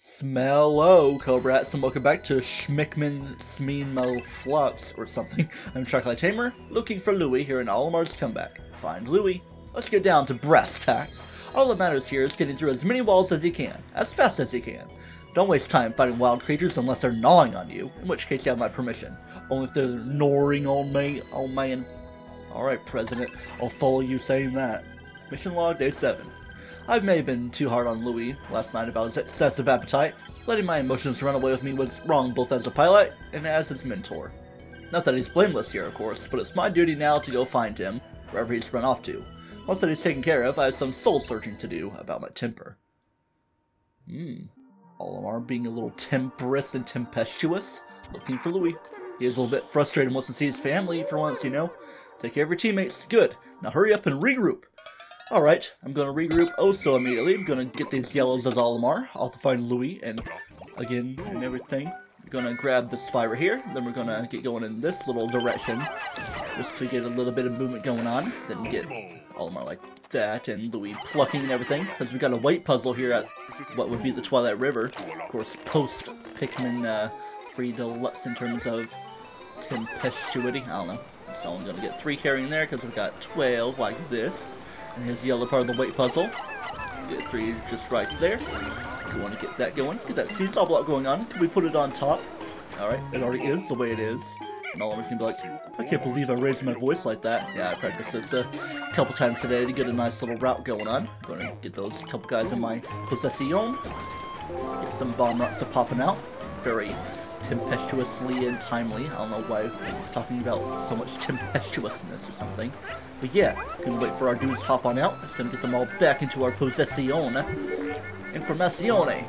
Smello, Cobrats, and welcome back to Schmickman Smeenmo Flux or something. I'm Chocolate Tamer, looking for Louie here in Olimar's comeback. Find Louie. Let's get down to brass tacks. All that matters here is getting through as many walls as you can, as fast as you can. Don't waste time fighting wild creatures unless they're gnawing on you, in which case you have my permission. Only if they're gnawing on me, oh man. Alright, President, I'll follow you saying that. Mission log day 7. I may have been too hard on Louie last night about his excessive appetite. Letting my emotions run away with me was wrong both as a pilot and as his mentor. Not that he's blameless here, of course, but it's my duty now to go find him, wherever he's run off to. Once that he's taken care of, I have some soul searching to do about my temper. Hmm. Olimar being a little temperous and tempestuous, looking for Louie. He is a little bit frustrated and wants to see his family for once, you know. Take care of your teammates. Good. Now hurry up and regroup. Alright, I'm gonna regroup oh so immediately. I'm gonna get these yellows as Olimar. I'll find Louie and again and everything. We're gonna grab this fire here, then we're gonna get going in this little direction just to get a little bit of movement going on. Then get Olimar like that and Louie plucking and everything because we got a white puzzle here at what would be the Twilight River. Of course, post Pikmin uh, 3 Deluxe in terms of tempestuity. I don't know. So I'm gonna get three carrying there because we've got 12 like this. And here's the yellow part of the weight puzzle. Get three just right there. You want to get that going. Get that seesaw block going on. Can we put it on top? Alright, it already is the way it is. And all of us gonna be like, I can't believe I raised my voice like that. Yeah, I practiced this a couple times today to get a nice little route going on. Gonna get those couple guys in my possession. Get some bomb rockets popping out. Very tempestuously and timely. I don't know why I'm talking about so much tempestuousness or something. But yeah, gonna wait for our dudes to hop on out. It's gonna get them all back into our possession. Informazione.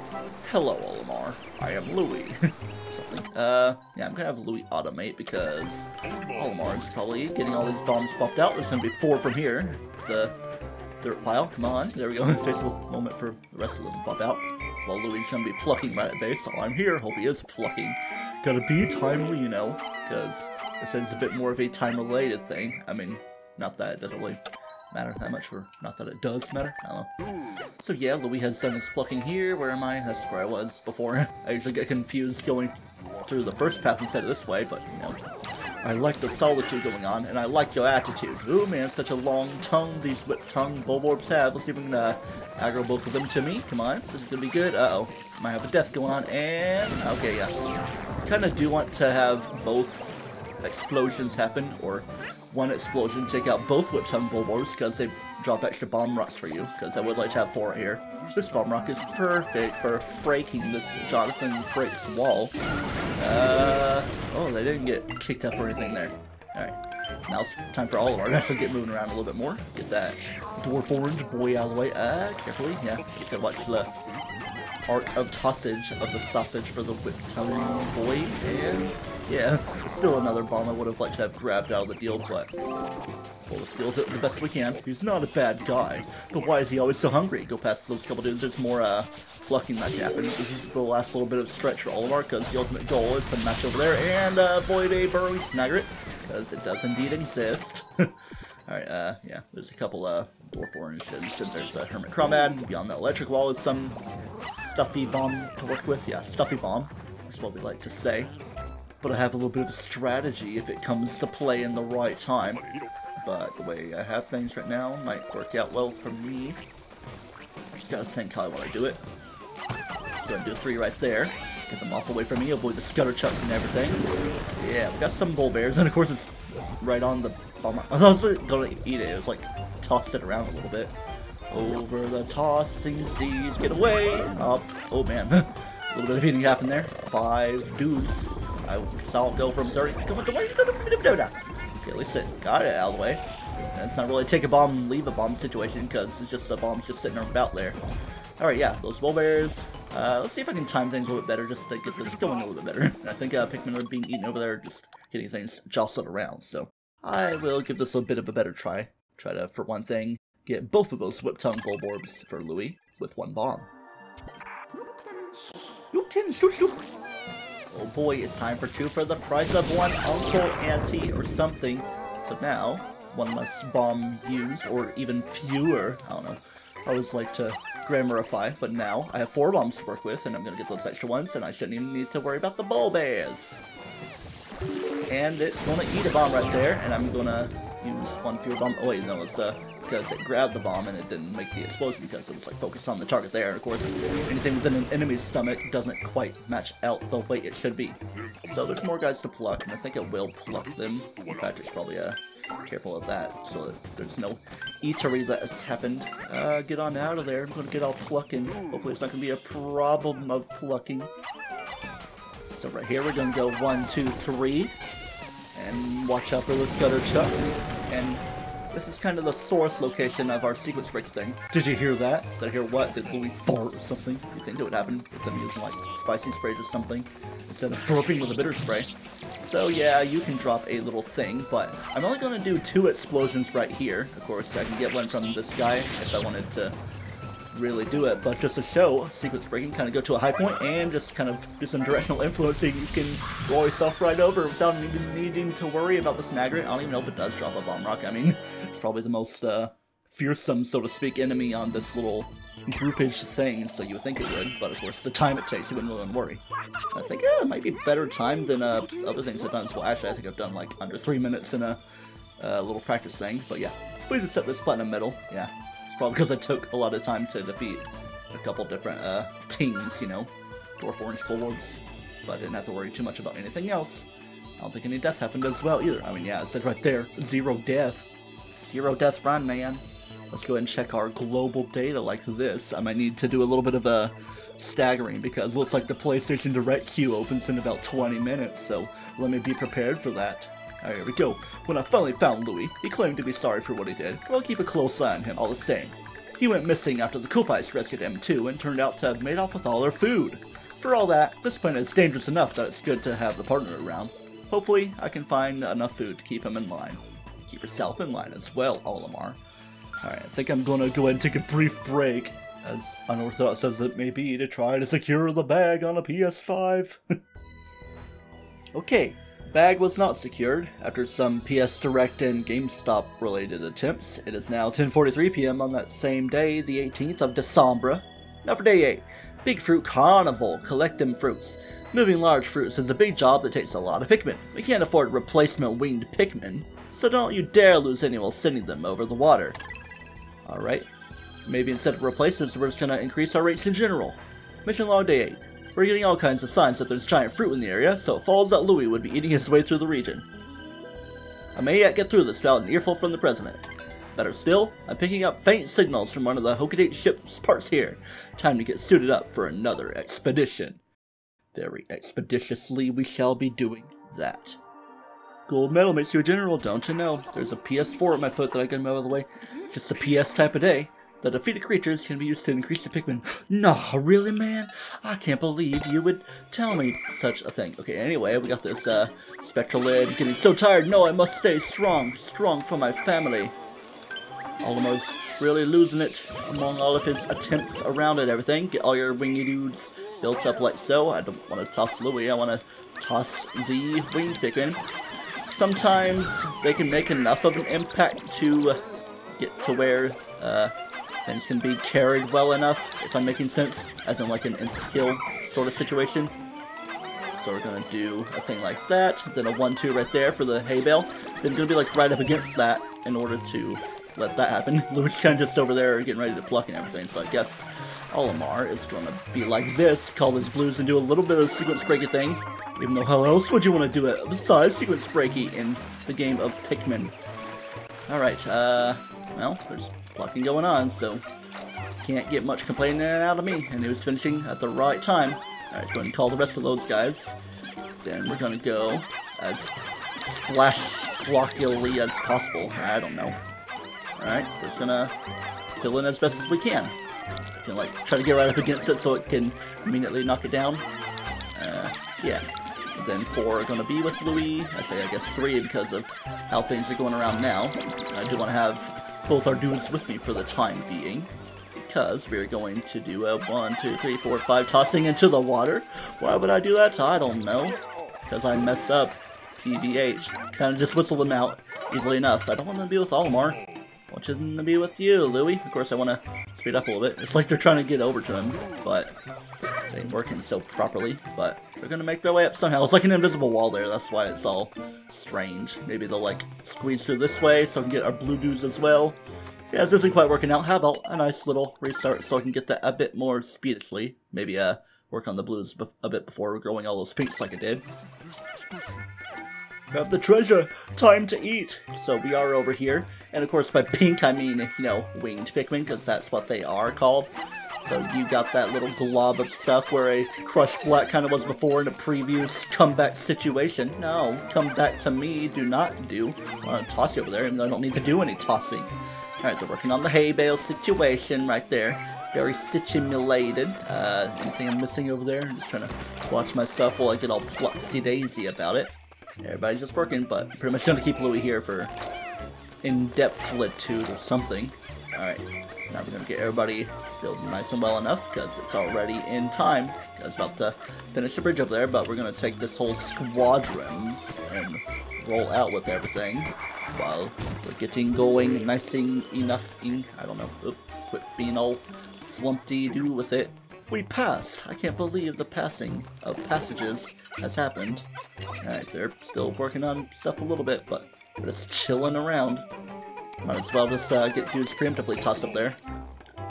Hello, Olimar. I am Louie. something. Uh, yeah, I'm gonna have Louie automate because Olimar is probably getting all these bombs popped out. There's gonna be four from here. The dirt pile. Come on. There we go. Takes a moment for the rest of them to pop out. Well, Louie gonna be plucking at base, so I'm here. Hope he is plucking. Gotta be timely, you know, because this is a bit more of a time-related thing. I mean, not that it doesn't really matter that much, or not that it does matter. I don't know. So yeah, Louie has done his plucking here. Where am I? That's where I was before. I usually get confused going through the first path instead of this way, but, you know, I like the solitude going on, and I like your attitude. Ooh, man, such a long tongue these whip tongue Bulborbs have. Let's see if we can uh, aggro both of them to me. Come on, this is gonna be good. Uh-oh, might have a death going on, and... Okay, yeah. Kind of do want to have both explosions happen, or one explosion take out both whip tongue Bulborbs, because they drop extra bomb rocks for you, because I would like to have four here. This bomb rock is perfect for fraking this Jonathan Frakes wall. Uh, oh, they didn't get kicked up or anything there. Alright, now it's time for all of our guys to get moving around a little bit more. Get that dwarf orange boy out of the way. Uh, carefully, yeah, just gotta watch the art of tossage of the sausage for the whip tongue boy, and yeah, still another bomb I would have liked to have grabbed out of the deal, but we'll steal it the best we can. He's not a bad guy, but why is he always so hungry? Go past those couple dudes, there's more uh, plucking that can happen. This is the last little bit of stretch for Olimar, because the ultimate goal is to match over there and uh, avoid a burrowing snagger because it does indeed exist. Alright, uh, yeah, there's a couple, uh, Dwarf Oranges, and there's a Hermit Crawmad. Beyond the electric wall is some stuffy bomb to work with. Yeah, stuffy bomb. That's what we like to say but I have a little bit of a strategy if it comes to play in the right time. But the way I have things right now might work out well for me. Just gotta think how I want to do it. Just gonna do three right there. Get them off away from me, avoid the Skutterchucks and everything. Yeah, we got some Bulborbs, and of course it's right on the bummer. I was gonna eat it, it was like tossed it around a little bit. Over the tossing seas, get away! Up. Oh man, a little bit of eating happened there. Five dudes I saw it go from 30. Come on, come on, Okay, at least it got it out of the way. And it's not really take a bomb, leave a bomb situation because it's just the bomb's just sitting about there. Alright, yeah, those Bulborbs. Uh, let's see if I can time things a little bit better just to get this going a little bit better. I think uh, Pikmin are being eaten over there, just getting things jostled around, so I will give this a bit of a better try. Try to, for one thing, get both of those whip tongue Bulborbs for Louie with one bomb. You can shoot, shoot. Oh boy, it's time for two for the price of one uncle, auntie, or something. So now, one less bomb use, or even fewer. I don't know. I always like to Grammarify, but now I have four bombs to work with, and I'm gonna get those extra ones, and I shouldn't even need to worry about the Bulborbs. And it's gonna eat a bomb right there, and I'm gonna use one fewer bomb. Oh wait, no, it's uh, because it grabbed the bomb and it didn't make the explosion because it was like focused on the target there. Of course, anything within an enemy's stomach doesn't quite match out the way it should be. So there's more guys to pluck, and I think it will pluck them. In fact, it's probably uh, careful of that so that there's no eatery that has happened. Uh, get on out of there. I'm gonna get all plucking. Hopefully it's not gonna be a problem of plucking. So right here we're gonna go one, two, three. And watch out for those Skutterchucks. And this is kind of the source location of our sequence break thing. Did you hear that? Did I hear what? Did Louie fart or something? You think it would happen with them using like spicy sprays or something instead of burping with a bitter spray? So yeah, you can drop a little thing, but I'm only going to do two explosions right here. Of course, I can get one from this guy if I wanted to really do it, but just to show sequence breaking, kind of go to a high point and just kind of do some directional influencing. You can roll yourself right over without even needing to worry about the snagger. I don't even know if it does drop a bomb rock. I mean, it's probably the most uh, fearsome, so to speak, enemy on this little groupage thing, so you would think it would, but of course the time it takes, you wouldn't really worry. I think yeah, it might be better time than uh, other things I've done well. Actually, I think I've done like under three minutes in a uh, little practice thing, but yeah. Please accept this platinum medal, yeah probably because I took a lot of time to defeat a couple different uh, teams, you know, Dwarf Orange Bulborbs, but I didn't have to worry too much about anything else. I don't think any death happened as well either. I mean, yeah, it says right there, zero death. Zero death run, man. Let's go ahead and check our global data like this. I might need to do a little bit of a staggering because looks like the PlayStation Direct queue opens in about 20 minutes, so let me be prepared for that. Alright, here we go. When I finally found Louie, he claimed to be sorry for what he did, but I'll keep a close eye on him all the same. He went missing after the Koppais rescued him too, and turned out to have made off with all our food. For all that, this planet is dangerous enough that it's good to have the partner around. Hopefully, I can find enough food to keep him in line. Keep yourself in line as well, Olimar. Alright, I think I'm gonna go ahead and take a brief break, as unorthodox as it may be, to try to secure the bag on a PS5. okay, Bag was not secured. After some PS Direct and GameStop related attempts, it is now 10.43 p.m. on that same day, the 18th of December. Now for day 8. Big Fruit Carnival. Collect them fruits. Moving large fruits is a big job that takes a lot of Pikmin. We can't afford replacement winged Pikmin, so don't you dare lose any while sending them over the water. Alright. Maybe instead of replacements, we're just gonna increase our rates in general. Mission log day 8. We're getting all kinds of signs that there's giant fruit in the area, so it follows that Louie would be eating his way through the region. I may yet get through this without an earful from the President. Better still, I'm picking up faint signals from one of the Hocotate ship's parts here. Time to get suited up for another expedition. Very expeditiously we shall be doing that. Gold medal makes you a general, don't you know? There's a PS4 at my foot that I can move out of the way. Just a PS type of day. The defeated creatures can be used to increase the Pikmin. Nah, really, man? I can't believe you would tell me such a thing. Okay, anyway, we got this uh, spectral lid getting so tired. No, I must stay strong, strong for my family. Olimar's really losing it among all of his attempts around it everything. Get all your wingy dudes built up like so. I don't want to toss Louie, I want to toss the winged Pikmin. Sometimes they can make enough of an impact to get to where uh, things can be carried well enough, if I'm making sense, as in like an insta-kill sort of situation. So we're gonna do a thing like that, then a 1-2 right there for the hay bale. Then gonna be like right up against that in order to let that happen. Louie kind of just over there getting ready to pluck and everything, so I guess Olimar is gonna be like this, call his blues and do a little bit of sequence breaky thing. Even though how else would you want to do it besides sequence breaky in the game of Pikmin? Alright, uh, well, there's plucking going on, so can't get much complaining out of me. And it was finishing at the right time. Alright, go ahead and call the rest of those guys. Then we're gonna go as splash blockily as possible. I don't know. Alright, we're just gonna fill in as best as we can. Gonna like try to get right up against it so it can immediately knock it down. Uh, yeah. Then four are gonna be with Louie. I say I guess three because of how things are going around now. I do want to have both our dudes with me for the time being. Because we're going to do a one, two, three, four, five tossing into the water. Why would I do that? I don't know. Because I messed up. TVH. Kind of just whistle them out easily enough. I don't want to be with Olimar. want you to be with you, Louie. Of course, I want to speed up a little bit. It's like they're trying to get over to him, but ain't working so properly. But they're gonna make their way up somehow. It's like an invisible wall there. That's why it's all strange. Maybe they'll like squeeze through this way so I can get our blue dudes as well. Yeah, this isn't quite working out. How about a nice little restart so I can get that a bit more speedily? Maybe uh, work on the blues a bit before growing all those pinks like I did. Grab the treasure! Time to eat! So we are over here. And of course by pink I mean, you know, winged Pikmin, because that's what they are called. So you got that little glob of stuff where a crushed black kind of was before in a previous comeback situation. No, come back to me, do not do. I want to toss you over there, even though I don't need to do any tossing. Alright, they're working on the hay bale situation right there. Very simulated. Uh, anything I'm missing over there? I'm just trying to watch myself while I get all pluxy daisy about it. Everybody's just working, but pretty much gonna keep Louie here for in-depth flitude or something. Alright, now we're gonna get everybody built nice and well enough, because it's already in time. I was about to finish the bridge over there, but we're gonna take this whole squadrons and roll out with everything while we're getting going nice enough I don't know, Oop, quit being all flumpty do with it. We passed! I can't believe the passing of passages has happened. Alright, they're still working on stuff a little bit, but we're just chilling around. Might as well just uh, get dudes preemptively tossed up there.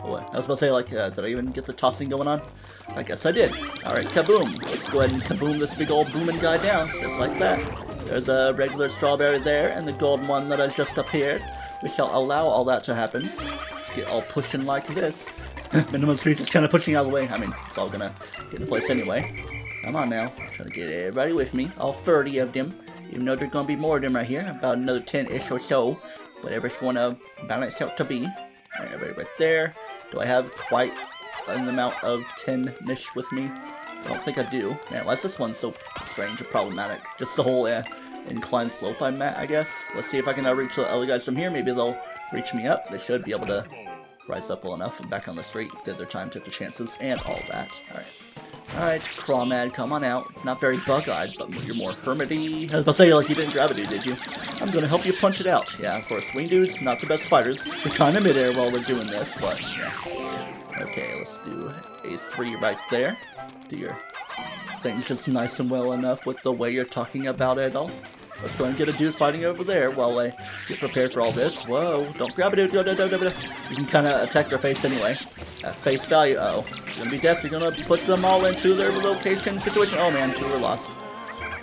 Oh, I was about to say, like, uh, did I even get the tossing going on? I guess I did. Alright, kaboom! Let's go ahead and kaboom this big old booming guy down, just like that. There's a regular strawberry there, and the golden one that has just appeared. We shall allow all that to happen. Get all pushing like this. Minimum speed is kind of pushing out of the way. I mean, it's all gonna get in place anyway. Come on now. I'm trying to get everybody with me. All 30 of them. Even though there's gonna be more of them right here. About another 10-ish or so. Whatever you wanna balance out to be. Everybody right there. Do I have quite an amount of 10-ish with me? I don't think I do. Man, why is this one so strange and problematic? Just the whole uh, inclined slope I'm at, I guess. Let's see if I can uh, reach the other guys from here. Maybe they'll reach me up. They should be able to rise up well enough and back on the street. Did their time, took their chances, and all that. Alright. Alright, Crawmad, come on out. Not very bug-eyed, but you're more hermity. I was about to say, like, you didn't grab it, did you? I'm gonna help you punch it out. Yeah, of course, dudes not the best fighters. We're kind of midair while we're doing this, but, yeah. Okay, let's do a 3 right there. Do your things just nice and well enough with the way you're talking about it all. Let's go and get a dude fighting over there while I get prepared for all this. Whoa, don't grab it, dude. You can kind of attack their face anyway. At face value, oh. It's gonna be death. You're gonna put them all into their location situation. Oh man, two were lost.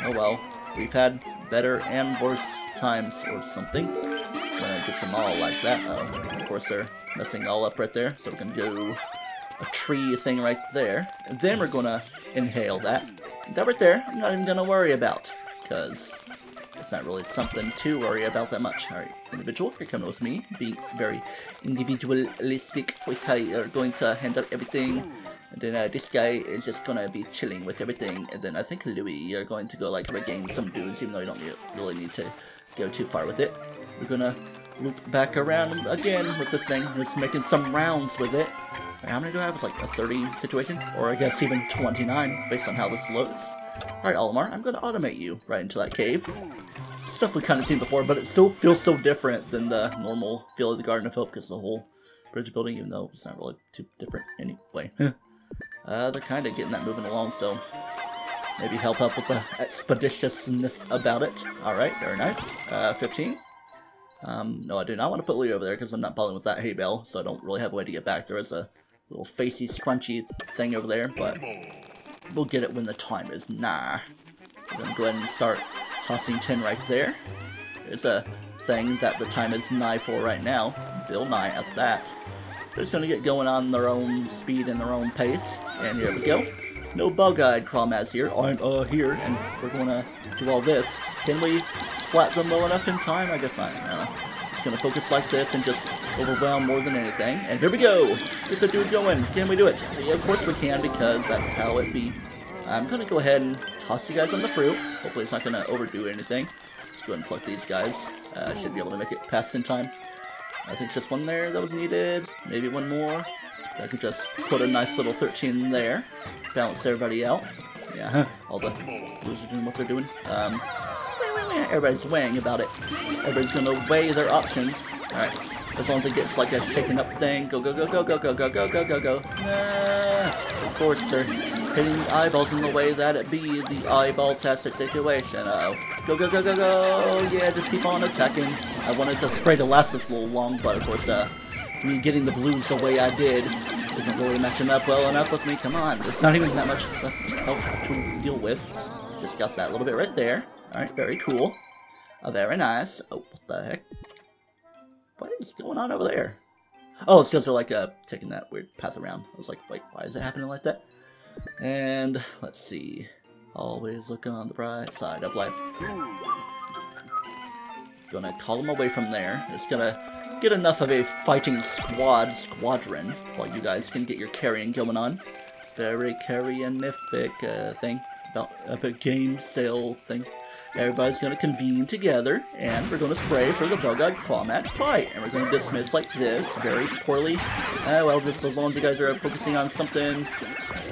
Oh well. We've had better and worse times or something. Gonna get them all like that. Oh, of course they're messing all up right there. So we're gonna do a tree thing right there. And then we're gonna inhale that. That right there, I'm not even gonna worry about. Because it's not really something to worry about that much. Alright, individual, you're coming with me. Be very individualistic with how you're going to handle everything. And then uh, this guy is just gonna be chilling with everything. And then I think Louie, you're going to go like regain some dudes, even though you don't really need to go too far with it. We're gonna loop back around again with this thing, just making some rounds with it. How many do I have? It's like a 30 situation? Or I guess even 29, based on how this looks. Alright, Olimar, I'm going to automate you right into that cave. Stuff we've kind of seen before, but it still feels so different than the normal feel of the Garden of Hope, because the whole bridge building, even though it's not really too different anyway. uh, they're kind of getting that moving along, so maybe help up with the expeditiousness about it. Alright, very nice. Uh, 15. Um, no, I do not want to put Lee over there because I'm not bothering with that hay bale, so I don't really have a way to get back. There is a little facey, scrunchy thing over there, but we'll get it when the time is nigh. Gonna go ahead and start tossing tin right there. There's a thing that the time is nigh for right now. Bill Nye at that. They're just gonna get going on their own speed and their own pace. And here we go. No bug-eyed Crawmads here. I'm uh here, and we're gonna do all this. Can we splat them low enough in time? I guess not. I gonna focus like this and just overwhelm more than anything. And here we go! Get the dude going! Can we do it? Yeah, of course we can, because that's how it be. I'm gonna go ahead and toss you guys on the fruit. Hopefully it's not gonna overdo anything. Let's go ahead and pluck these guys. I uh, should be able to make it past in time. I think just one there that was needed. Maybe one more. I could just put a nice little 13 there. Balance everybody out. Yeah, all the are doing what they're doing. Um, everybody's weighing about it. Everybody's gonna weigh their options. Alright, As long as it gets like a shaken up thing. Go, go, go, go, go, go, go, go, go, go, go. Nah. Of course, sir. Hitting eyeballs in the way that it be the eyeball-tastic situation. Uh oh Go, go, go, go, go. Yeah, just keep on attacking. I wanted to spray to last this a little long, but of course, uh, me getting the blues the way I did isn't really matching up well enough with me. Come on, there's not even that much health to deal with. Just got that little bit right there. Alright, very cool. Oh, very nice. Oh, what the heck? What is going on over there? Oh, it's because they're like uh, taking that weird path around. I was like, wait, why is it happening like that? And let's see. Always look on the bright side of life. Gonna call them away from there. It's gonna get enough of a fighting squad, squadron, while you guys can get your carrying going on. Very carryonific uh, thing. About a game sale thing. Everybody's going to convene together, and we're going to spray for the Bug-Eyed Crawmad fight. And we're going to dismiss like this, very poorly. Uh, well, just as long as you guys are focusing on something,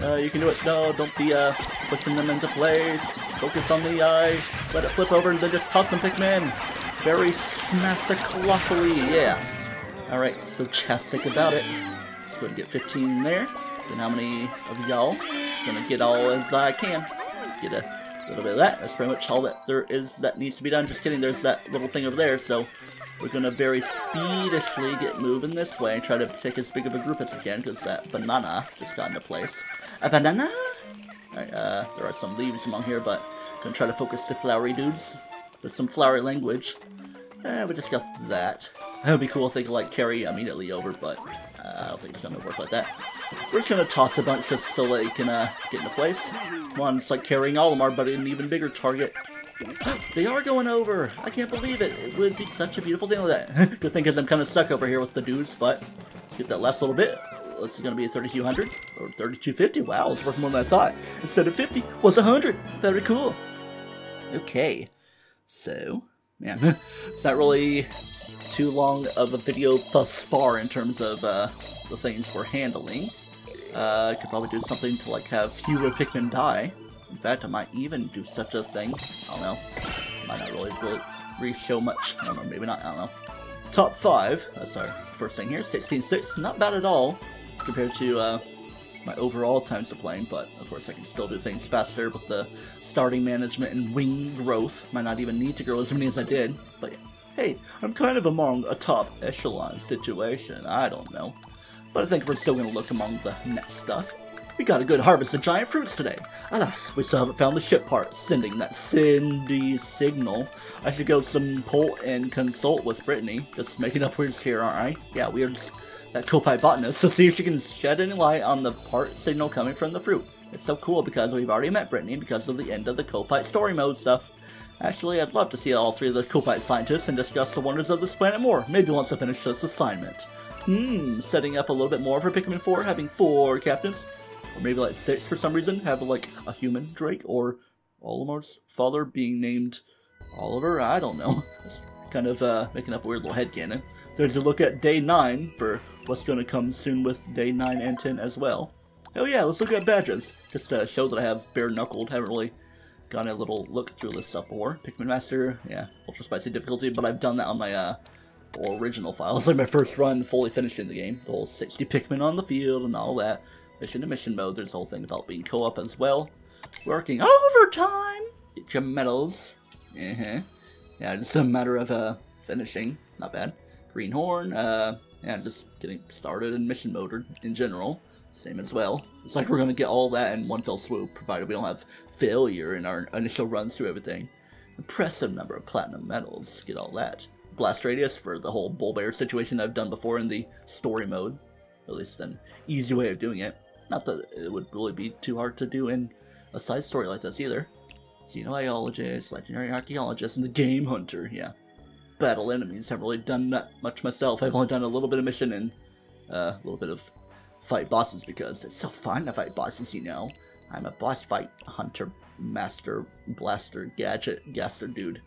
uh, you can do it. No, don't be uh, pushing them into place. Focus on the eye. Let it flip over, and then just toss some Pikmin. Very masterclothily, yeah. Alright, stochastic about it. Let's go and get 15 there. Then how many of y'all? Just gonna get all as I can. Get a a little bit of that. That's pretty much all that there is that needs to be done. Just kidding, there's that little thing over there, so we're going to very speedishly get moving this way and try to take as big of a group as we can, because that banana just got into place. A banana? Alright, uh, there are some leaves among here, but I'm gonna try to focus the flowery dudes. There's some flowery language. Eh, we just got that. That would be cool if they could, like, carry immediately over, but uh, I don't think it's gonna work like that. We're just gonna toss a bunch just so they can uh, get into place. One, it's like carrying Olimar, but an even bigger target. they are going over! I can't believe it! It would be such a beautiful thing like that. Good thing because I'm kind of stuck over here with the dudes, but let's get that last little bit. This is going to be a 3200 or 3250. Wow, it's working more than I thought. Instead of 50, was 100. Very cool. Okay, so, man, it's not really too long of a video thus far in terms of uh, the things we're handling. Uh, I could probably do something to like have fewer Pikmin die. In fact, I might even do such a thing. I don't know. Might not really, really, really show much. I don't know, maybe not, I don't know. Top 5, that's our first thing here, 16.6, not bad at all compared to uh, my overall times of playing, but of course I can still do things faster with the starting management and wing growth. Might not even need to grow as many as I did, but. Hey, I'm kind of among a top echelon situation, I don't know. But I think we're still going to look among the next stuff. We got a good harvest of giant fruits today. Alas, we still haven't found the ship part, sending that Cindy signal. I should go some port and consult with Brittany. Just making up words here, aren't I? Yeah, weirds. That Koppai botanist, to see if she can shed any light on the part signal coming from the fruit. It's so cool because we've already met Brittany because of the end of the Koppaite story mode stuff. Actually, I'd love to see all three of the Koppaite scientists and discuss the wonders of this planet more, maybe once I finish this assignment. Hmm, setting up a little bit more for Pikmin 4, having four captains. Or maybe like six for some reason, have like a human Drake, or Olimar's father being named Oliver, I don't know. It's kind of uh, making up a weird little headcanon. There's a look at day 9 for what's going to come soon with day 9 and 10 as well. Oh yeah, let's look at badges. Just to show that I have bare-knuckled, haven't really Got a little look through this stuff before. Pikmin Master, yeah, ultra spicy difficulty, but I've done that on my uh, original files, like my first run fully finished in the game. The whole 60 Pikmin on the field and all that. Mission to mission mode, there's a whole thing about being co-op as well. Working overtime! Get your medals. Uh -huh. Yeah, just a matter of uh, finishing. Not bad. Greenhorn, uh, yeah, just getting started in mission mode in general. Same as well. It's like we're to get all that in one fell swoop, provided we don't have failure in our initial runs through everything. Impressive number of platinum medals. Get all that. Blast radius for the whole Bulborb situation I've done before in the story mode. At least an easy way of doing it. Not that it would really be too hard to do in a side story like this either. Xenobiologist, legendary archaeologist, and the game hunter, yeah. Battle enemies, haven't really done that much myself. I've only done a little bit of mission and uh, a little bit of fight bosses because it's so fun to fight bosses, you know. I'm a boss fight hunter, master, blaster, gadget, gaster dude.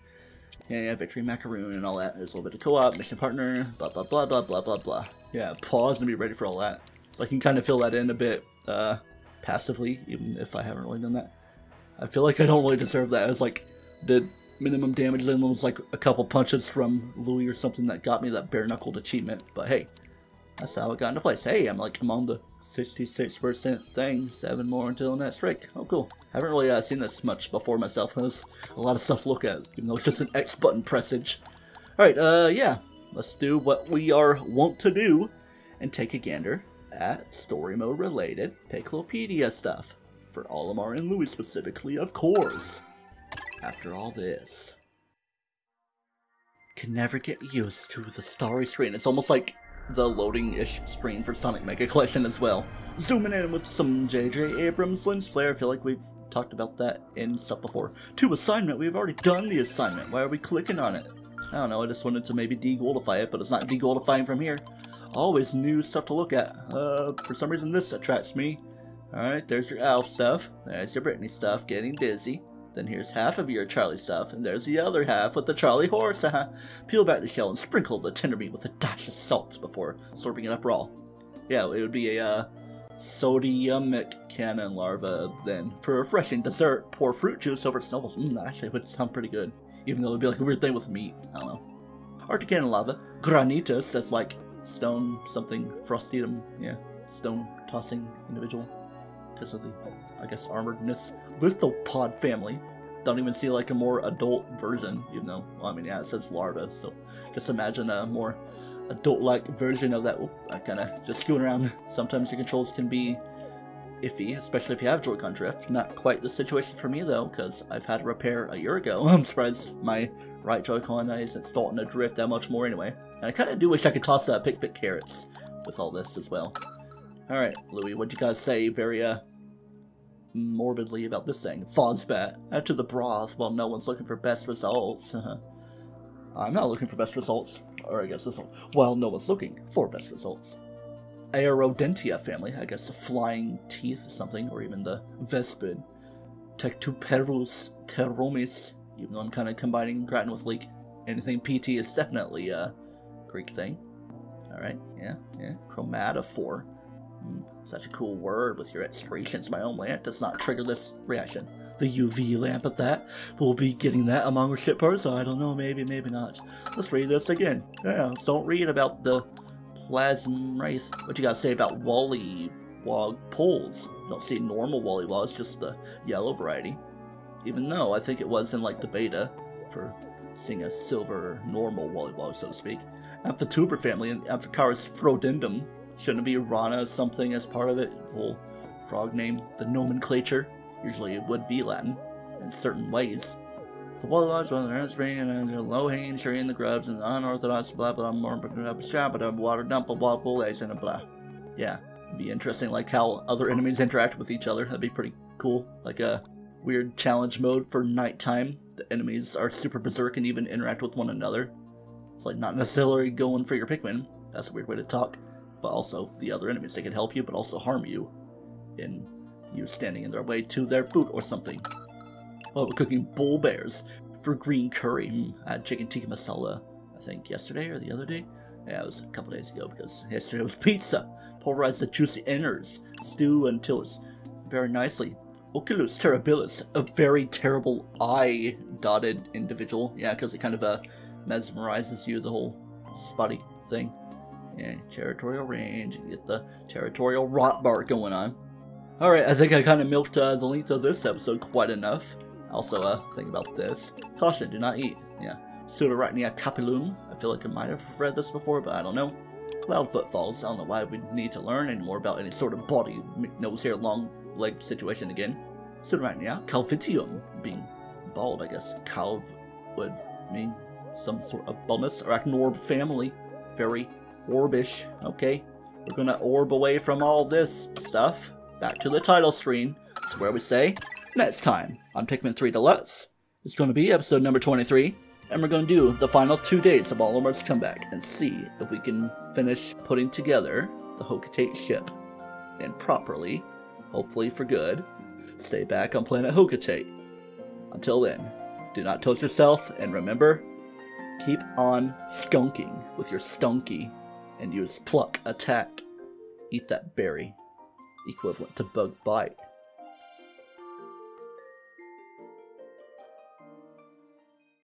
Yeah, yeah, victory macaroon and all that. There's a little bit of co-op, mission partner, blah blah blah blah blah blah blah. Yeah, pause and be ready for all that. So I can kind of fill that in a bit uh, passively, even if I haven't really done that. I feel like I don't really deserve that. It's like, did minimum damage limit was like a couple punches from Louie or something that got me that bare knuckled achievement. But hey, that's how it got into place. Hey, I'm like I'm on the 66% thing. Seven more until next break. Oh, cool. Haven't really uh, seen this much before myself. There's a lot of stuff to look at, even though it's just an X button pressage. Alright, uh, yeah. Let's do what we are wont to do and take a gander at story mode related Piklopedia stuff. For Olimar and Louie specifically, of course. After all this. Can never get used to the starry screen. It's almost like the loading-ish screen for Sonic Mega Collection as well. Zooming in with some J.J. Abrams lens flare. I feel like we've talked about that in stuff before. To assignment, we've already done the assignment. Why are we clicking on it? I don't know, I just wanted to maybe degoldify it, but it's not degoldifying from here. Always new stuff to look at. Uh, for some reason this attracts me. Alright, there's your Alph stuff. There's your Brittany stuff, getting dizzy. Then here's half of your Charlie stuff, and there's the other half with the Charlie horse. Uh-huh. Peel back the shell and sprinkle the tender meat with a dash of salt before slurping it up raw. Yeah, it would be a uh, sodiumic cannon larva then. For a refreshing dessert, pour fruit juice over snowballs. Mmm, that actually would sound pretty good. Even though it would be like a weird thing with meat. I don't know. Arctic cannon larva. Granitus, that's like stone something. Frostitum, yeah. Stone tossing individual. Because of the I guess, armoredness. Lithopod family. Don't even see like a more adult version, even though, well, I mean, yeah, it says larva, so just imagine a more adult-like version of that. I kind of just screwing around. Sometimes your controls can be iffy, especially if you have Joy-Con drift. Not quite the situation for me though, because I've had a repair a year ago. I'm surprised my right Joy-Con isn't starting to drift that much more anyway. And I kind of do wish I could toss uh, Pikpik carrots with all this as well. Alright, Louie, what'd you guys say? Very, uh, morbidly about this thing. Fozbat, after the broth while no one's looking for best results. I'm not looking for best results. Or I guess this one. Well, no one's looking for best results. Aerodentia family, I guess flying teeth or something, or even the Vespid. Tectuperus pteromis, even though I'm kind of combining Grattan with Leek. Anything PT is definitely a Greek thing. Alright, yeah, yeah. Chromatophore. Such a cool word with your excretions. My own lamp does not trigger this reaction. The UV lamp at that. We'll be getting that among our ship parts, I don't know, maybe, maybe not. Let's read this again. Yeah, let's don't read about the plasm wraith. What you gotta say about Wally Wog poles? Don't see normal Wollywogs, just the yellow variety. Even though I think it was in like the beta for seeing a silver normal Wollywog, so to speak. Amphituber family and Amphicarus frodendum Shouldn't be Rana something as part of it? The whole frog name, the nomenclature. Usually it would be Latin in certain ways. The Wallace, well, the spring and the low hanging tree and the grubs and the unorthodox blah blah more but a water dump a wobble and blah. Yeah. It'd be interesting like how other enemies interact with each other. That'd be pretty cool. Like a weird challenge mode for nighttime. The enemies are super berserk and even interact with one another. It's like not necessarily going for your Pikmin. That's a weird way to talk but also the other enemies. They can help you, but also harm you in you standing in their way to their boot or something. Oh, we're cooking Bulborbs for green curry. Mm, I had chicken tikka masala, I think, yesterday or the other day. Yeah, it was a couple days ago because yesterday was pizza. Pulverize the juicy innards. Stew until it's very nicely. Oculus terribilis, a very terrible eye-dotted individual. Yeah, because it kind of uh, mesmerizes you, the whole spotty thing. Yeah, territorial range, get the territorial rot bark going on. Alright, I think I kind of milked uh, the length of this episode quite enough. Also, uh, think about this. Caution, do not eat. Yeah. Pseudorachnia capillum. I feel like I might have read this before, but I don't know. Loud footfalls. I don't know why we need to learn any more about any sort of body, nose hair, long leg situation again. Pseudorachnia calvitium. Being bald, I guess. Calv would mean some sort of bonus. Arachnorb family. Very orbish. Okay, we're gonna orb away from all this stuff. Back to the title screen, to where we say, next time on Pikmin 3 Deluxe, it's gonna be episode number 23, and we're gonna do the final two days of Olimar's comeback and see if we can finish putting together the Hocotate ship. And properly, hopefully for good, stay back on planet Hocotate. Until then, do not toast yourself, and remember, keep on skunking with your stunky and use pluck, attack, eat that berry, equivalent to bug bite.